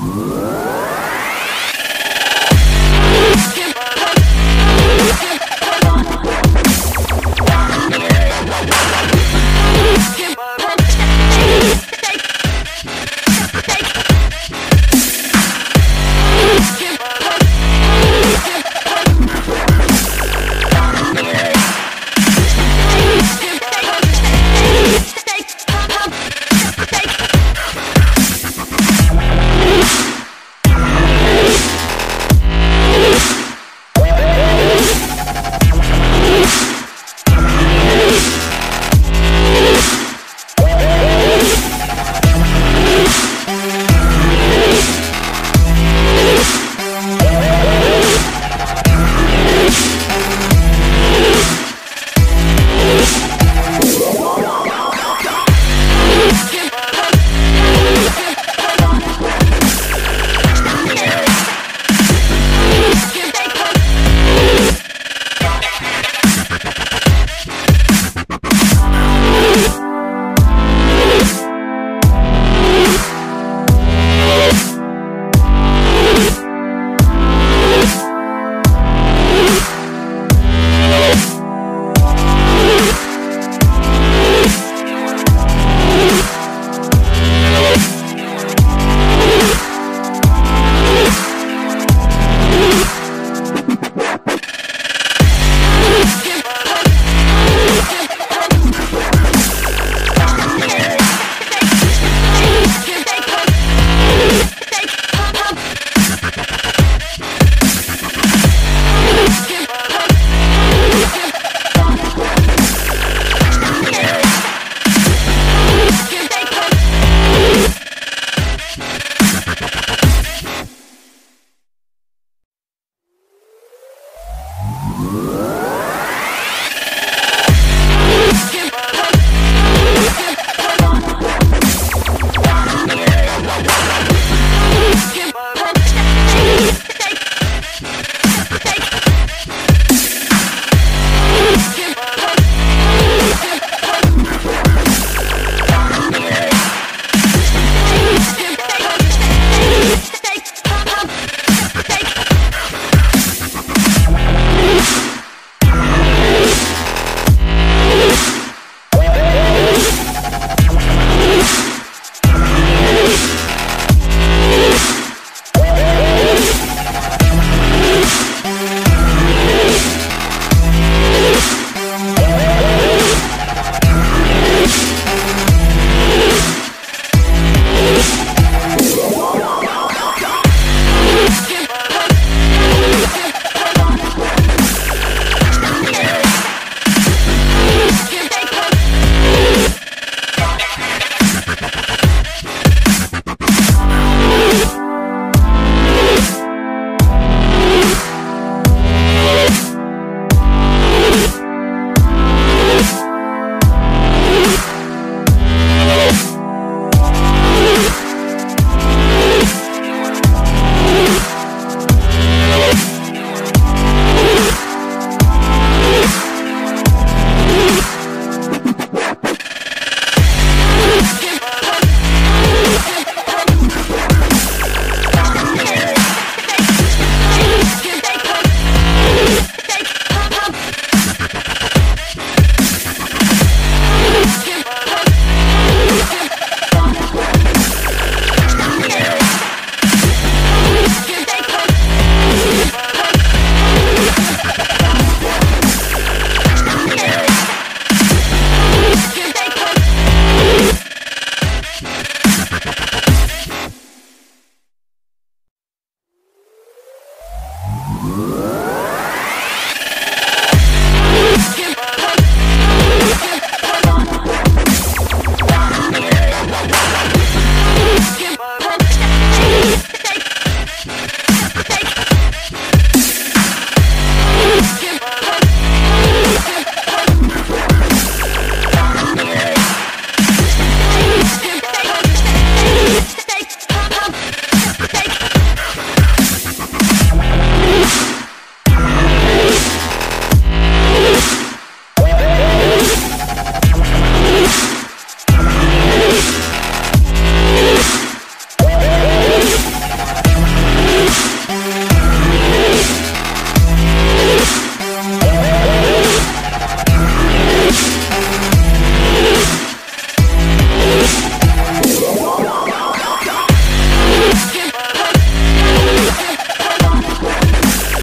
Whoa!